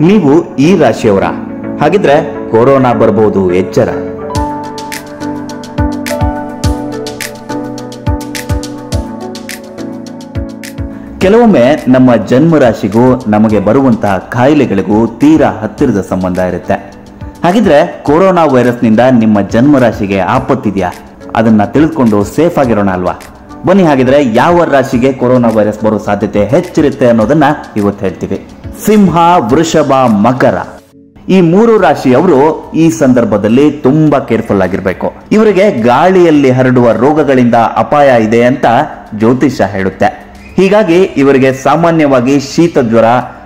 ನೀವು ಈ ರಾಶಿಯವರ. ಹಾಗಿದ್ರೆ ಕೊರೋನಾ ಬರ್ಬೋದು ಎಚ್ಚರ. ಕೆಲವೊಮ್ಮೆ ನಮ್ಮ ಜನ್ಮ ರಾಶಿಗೂ ನಮಗೆ ಬರುವಂತಹ ಕಾಯಿಲೆಗಳಿಗೂ ತೀರಾ ಹತ್ತಿರದ ಸಂಬಂಧ ಇರುತ್ತೆ. ಹಾಗಿದ್ರೆ ಕೊರೋನಾ ವೈರಸ್ನಿಂದ ನಿಮ್ಮ ಜನ್ಮ ರಾಶಿಗೆ ಆಪತ್ತಿದೆಯಾ ಅದನ್ನ ತಿಳಿದುಕೊಂಡು ಸೇಫ್ ಆಗಿರೋಣ ಅಲ್ವಾ? ಬನ್ನಿ ಹಾಗಿದ್ರೆ ಯಾವ ರಾಶಿಗೆ ಕೊರೋನಾ ವೈರಸ್ ಬರೋ ಸಾಧ್ಯತೆ ಹೆಚ್ಚಿರುತ್ತೆ ಅನ್ನೋದನ್ನ ಇವತ್ತು ಹೇಳ್ತೀವಿ. ಸಿಂಹ, ವೃಷಭ, ಮಕರ. ಈ ಮೂರು ರಾಶಿಯವರು ಈ ಸಂದರ್ಭದಲ್ಲಿ ತುಂಬಾ ಕೇರ್ಫುಲ್ ಆಗಿರ್ಬೇಕು. ಇವರಿಗೆ ಗಾಳಿಯಲ್ಲಿ ಹರಡುವ ರೋಗಗಳಿಂದ ಅಪಾಯ ಇದೆ ಅಂತ ಜ್ಯೋತಿಷ್ಯ ಹೇಳುತ್ತೆ. ಹೀಗಾಗಿ ಇವರಿಗೆ ಸಾಮಾನ್ಯವಾಗಿ ಶೀತ ಜ್ವರ,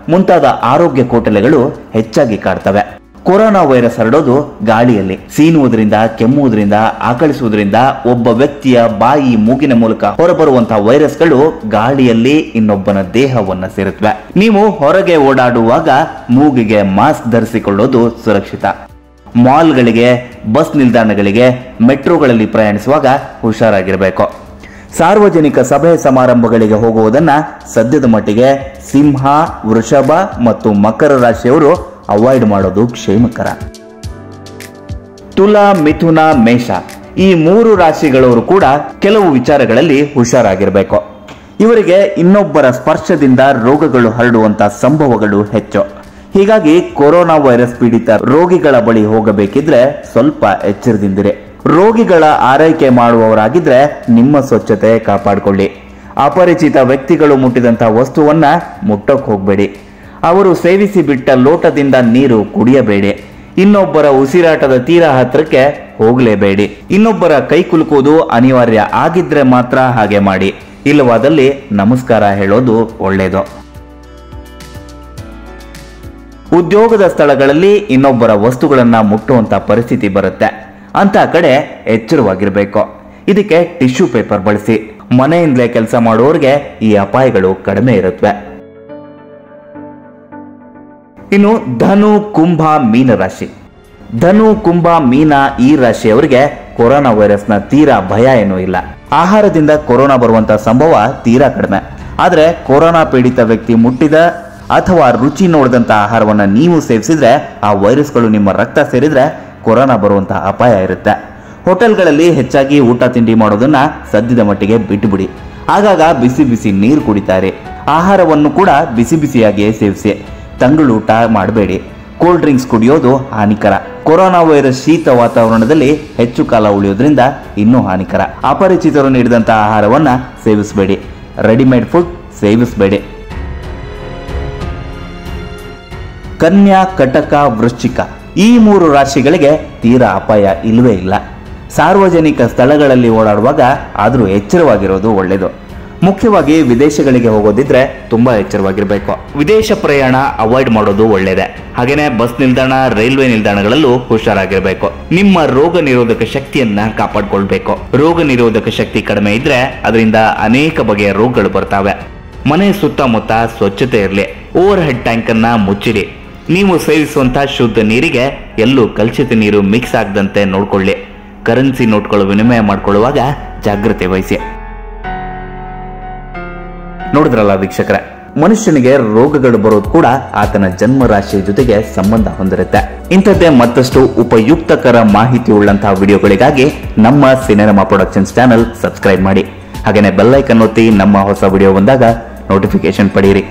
ಮುಂತಾದ ಆರೋಗ್ಯ ಕೋಟಲೆಗಳು ಹೆಚ್ಚಾಗಿ ಕಾಡ್ತವೆ ಕೊರೋನಾ ವೈರಸ್ ಹರಡೋದು ಗಾಳಿಯಲ್ಲಿ. ಸೀನುವುದರಿಂದ, ಕೆಮ್ಮುವುದರಿಂದ, ಆಕಳಿಸುವುದರಿಂದ ಒಬ್ಬ ವ್ಯಕ್ತಿಯ ಬಾಯಿ ಮೂಗಿನ ಮೂಲಕ ಹೊರಬರುವಂತಹ ವೈರಸ್ಗಳು ಗಾಳಿಯಲ್ಲಿ ಇನ್ನೊಬ್ಬನ ದೇಹವನ್ನ ಸೇರುತ್ತವೆ. ನೀವು ಹೊರಗೆ ಓಡಾಡುವಾಗ ಮೂಗಿಗೆ ಮಾಸ್ಕ್ ಧರಿಸಿಕೊಳ್ಳೋದು ಸುರಕ್ಷಿತ. ಮಾಲ್ಗಳಿಗೆ, ಬಸ್ ನಿಲ್ದಾಣಗಳಿಗೆ, ಮೆಟ್ರೋಗಳಲ್ಲಿ ಪ್ರಯಾಣಿಸುವಾಗ ಹುಷಾರಾಗಿರಬೇಕು. ಸಾರ್ವಜನಿಕ ಸಭೆ ಸಮಾರಂಭಗಳಿಗೆ ಹೋಗುವುದನ್ನ ಸದ್ಯದ ಮಟ್ಟಿಗೆ ಸಿಂಹ, ವೃಷಭ ಮತ್ತು ಮಕರ ರಾಶಿಯವರು ಅವಾಯ್ಡ್ ಮಾಡೋದು ಕ್ಷೇಮಕರ. ತುಲಾ ಮಿಥುನ ಮೇಷ. ಈ ಮೂರು ರಾಶಿಗಳವರು ಕೂಡ ಕೆಲವು ವಿಚಾರಗಳಲ್ಲಿ ಹುಷಾರಾಗಿರಬೇಕು. ಇವರಿಗೆ ಇನ್ನೊಬ್ಬರ ಸ್ಪರ್ಶದಿಂದ ರೋಗಗಳು ಹರಡುವಂತ ಸಂಭವಗಳು ಹೆಚ್ಚು. ಹೀಗಾಗಿ ಕೊರೋನಾ ವೈರಸ್ ಪೀಡಿತ ರೋಗಿಗಳ ಬಳಿ ಹೋಗಬೇಕಿದ್ರೆ ಸ್ವಲ್ಪ ಎಚ್ಚರದಿಂದಿರಿ. ರೋಗಿಗಳ ಆರೈಕೆ ಮಾಡುವವರಾಗಿದ್ರೆ ನಿಮ್ಮ ಸ್ವಚ್ಛತೆ ಕಾಪಾಡಿಕೊಳ್ಳಿ. ಅಪರಿಚಿತ ವ್ಯಕ್ತಿಗಳು ಮುಟ್ಟಿದಂತಹ ವಸ್ತುವನ್ನ ಮುಟ್ಟಕ್ ಹೋಗಬೇಡಿ. ಅವರು ಸೇವಿಸಿ ಬಿಟ್ಟ ಲೋಟದಿಂದ ನೀರು ಕುಡಿಯಬೇಡಿ. ಇನ್ನೊಬ್ಬರ ಉಸಿರಾಟದ ತೀರ ಹತ್ರಕ್ಕೆ ಹೋಗಲೇಬೇಡಿ. ಇನ್ನೊಬ್ಬರ ಕೈ ಕುಲುಕುವುದು ಅನಿವಾರ್ಯ ಆಗಿದ್ರೆ ಮಾತ್ರ ಹಾಗೆ ಮಾಡಿ. ಇಲ್ಲವಾದಲ್ಲಿ ನಮಸ್ಕಾರ ಹೇಳೋದು ಒಳ್ಳೆಯದು ಉದ್ಯೋಗದ ಸ್ಥಳಗಳಲ್ಲಿ ಇನ್ನೊಬ್ಬರ ವಸ್ತುಗಳನ್ನು ಮುಟ್ಟುವಂತ ಪರಿಸ್ಥಿತಿ ಬರುತ್ತೆ. ಅಂತ ಕಡೆ ಎಚ್ಚರವಾಗಿರಬೇಕು. ಇದಕ್ಕೆ ಟಿಶ್ಯೂ ಪೇಪರ್ ಬಳಸಿ. ಮನೆಯಿಂದಲೇ ಕೆಲಸ ಮಾಡುವವರಿಗೆ ಈ ಅಪಾಯಗಳು ಕಡಿಮೆ ಇರುತ್ತವೆ ಇನ್ನು ಧನು, ಕುಂಭ, ಮೀನ ರಾಶಿ. ಧನು, ಕುಂಭ, ಮೀನ ಈ ರಾಶಿಯವರಿಗೆ ಕೊರೋನಾ ವೈರಸ್ನ ತೀರಾ ಭಯ ಏನೂ ಇಲ್ಲ. ಆಹಾರದಿಂದ ಕೊರೋನಾ ಬರುವಂತ ಸಂಭವ ತೀರಾ ಕಡಿಮೆ. ಆದ್ರೆ ಕೊರೋನಾ ಪೀಡಿತ ವ್ಯಕ್ತಿ ಮುಟ್ಟಿದ ಅಥವಾ ರುಚಿ ನೋಡಿದಂತ ಆಹಾರವನ್ನ ನೀವು ಸೇವಿಸಿದ್ರೆ ಆ ವೈರಸ್ಗಳು ನಿಮ್ಮ ರಕ್ತ ಸೇರಿದ್ರೆ ಕೊರೋನಾ ಬರುವಂತಹ ಅಪಾಯ ಇರುತ್ತೆ. ಹೋಟೆಲ್ಗಳಲ್ಲಿ ಹೆಚ್ಚಾಗಿ ಊಟ ತಿಂಡಿ ಮಾಡೋದನ್ನ ಸದ್ಯದ ಮಟ್ಟಿಗೆ ಬಿಟ್ಟುಬಿಡಿ ಆಗಾಗ ಬಿಸಿ ಬಿಸಿ ನೀರು ಕುಡಿತಾರೆ. ಆಹಾರವನ್ನು ಕೂಡ ಬಿಸಿ ಬಿಸಿಯಾಗಿಯೇ ಸೇವಿಸಿ. ತಂಗುಳೂಟ ಮಾಡಬೇಡಿ. ಕೂಲ್ ಡ್ರಿಂಕ್ಸ್ ಕುಡಿಯೋದು ಹಾನಿಕರ. ಕೊರೋನಾ ವೈರಸ್ ಶೀತ ವಾತಾವರಣದಲ್ಲಿ ಹೆಚ್ಚು ಕಾಲ ಉಳಿಯೋದ್ರಿಂದ ಇನ್ನೂ ಹಾನಿಕರ. ಅಪರಿಚಿತರು ನೀಡಿದಂತಹ ಆಹಾರವನ್ನ ಸೇವಿಸಬೇಡಿ. Readymade food ಸೇವಿಸಬೇಡಿ. ಕನ್ಯಾ ಕಟಕ ವೃಶ್ಚಿಕ. ಈ ಮೂರು ರಾಶಿಗಳಿಗೆ ತೀರಾ ಅಪಾಯ ಇಲ್ಲವೇ ಇಲ್ಲ. ಸಾರ್ವಜನಿಕ ಸ್ಥಳಗಳಲ್ಲಿ ಓಡಾಡುವಾಗ ಆದರೂ ಎಚ್ಚರವಾಗಿರೋದು ಒಳ್ಳೆಯದು ಮುಖ್ಯವಾಗಿ ವಿದೇಶಗಳಿಗೆ ಹೋಗೋದಿದ್ರೆ ತುಂಬಾ ಎಚ್ಚರವಾಗಿರಬೇಕು. ವಿದೇಶ ಪ್ರಯಾಣ ಅವಾಯ್ಡ್ ಮಾಡೋದು ಒಳ್ಳೆಯದೇ ಹಾಗೇನೆ ಬಸ್ ನಿಲ್ದಾಣ, ರೈಲ್ವೆ ನಿಲ್ದಾಣಗಳಲ್ಲೂ ಹುಷಾರಾಗಿರಬೇಕು. ನಿಮ್ಮ ರೋಗ ನಿರೋಧಕ ಶಕ್ತಿಯನ್ನ ಕಾಪಾಡಿಕೊಳ್ಬೇಕು. ರೋಗ ನಿರೋಧಕ ಶಕ್ತಿ ಕಡಿಮೆ ಇದ್ರೆ ಅದರಿಂದ ಅನೇಕ ಬಗೆಯ ರೋಗಗಳು ಬರ್ತಾವೆ. ಮನೆ ಸುತ್ತಮುತ್ತ ಸ್ವಚ್ಛತೆ ಇರಲಿ. ಓವರ್ ಹೆಡ್ ಟ್ಯಾಂಕ್ ಅನ್ನ ಮುಚ್ಚಿಡಿ. ನೀವು ಸೇವಿಸುವಂತಹ ಶುದ್ಧ ನೀರಿಗೆ ಎಲ್ಲೂ ಕಲುಷಿತ ನೀರು ಮಿಕ್ಸ್ ಆಗದಂತೆ ನೋಡ್ಕೊಳ್ಳಿ. ಕರೆನ್ಸಿ ನೋಟ್ಗಳು ವಿನಿಮಯ ಮಾಡ್ಕೊಳ್ಳುವಾಗ ಜಾಗ್ರತೆ ವಹಿಸಿ. ನೋಡಿದ್ರಲ್ಲ ವೀಕ್ಷಕರ? ಮನುಷ್ಯನಿಗೆ ರೋಗಗಳು ಬರೋದು ಕೂಡ ಆತನ ಜನ್ಮ ರಾಶಿಯ ಜೊತೆಗೆ ಸಂಬಂಧ ಹೊಂದಿರುತ್ತೆ. ಇಂಥದ್ದೇ ಮತ್ತಷ್ಟು ಉಪಯುಕ್ತಕರ ಮಾಹಿತಿ ಉಳ್ಳಂತಹ ವಿಡಿಯೋಗಳಿಗಾಗಿ ನಮ್ಮ ಸಿನಿಮಾ ಪ್ರೊಡಕ್ಷನ್ಸ್ ಚಾನೆಲ್ ಸಬ್ಸ್ಕ್ರೈಬ್ ಮಾಡಿ. ಹಾಗೇನೆ ಬೆಲ್ಲೈಕನ್ ಒತ್ತಿ ನಮ್ಮ ಹೊಸ ವಿಡಿಯೋ ಬಂದಾಗ ನೋಟಿಫಿಕೇಶನ್ ಪಡೆಯಿರಿ.